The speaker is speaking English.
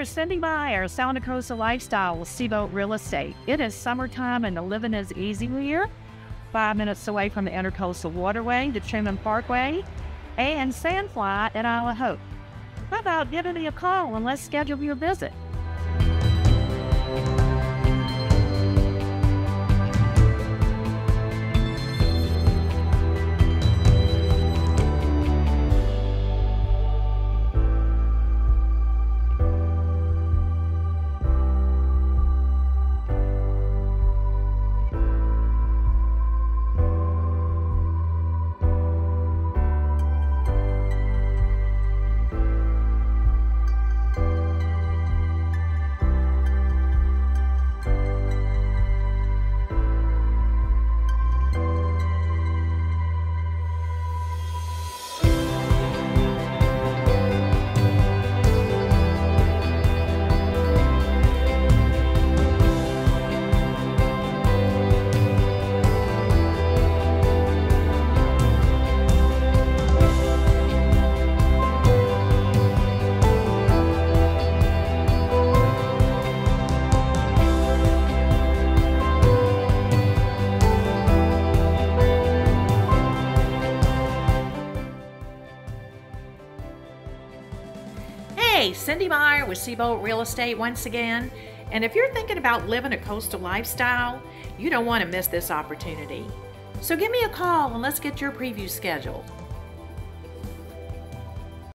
there's by our Sound Coastal Lifestyle with Seabolt Real Estate. It is summertime and the living is easy here. Five minutes away from the Intercoastal Waterway, the Truman Parkway, and Sandfly at Isle Hope. How about giving me a call and let's schedule your visit? Hey, Cindy Meyer with Seabolt Real Estate once again. And if you're thinking about living a coastal lifestyle, you don't want to miss this opportunity. So give me a call and let's get your preview scheduled.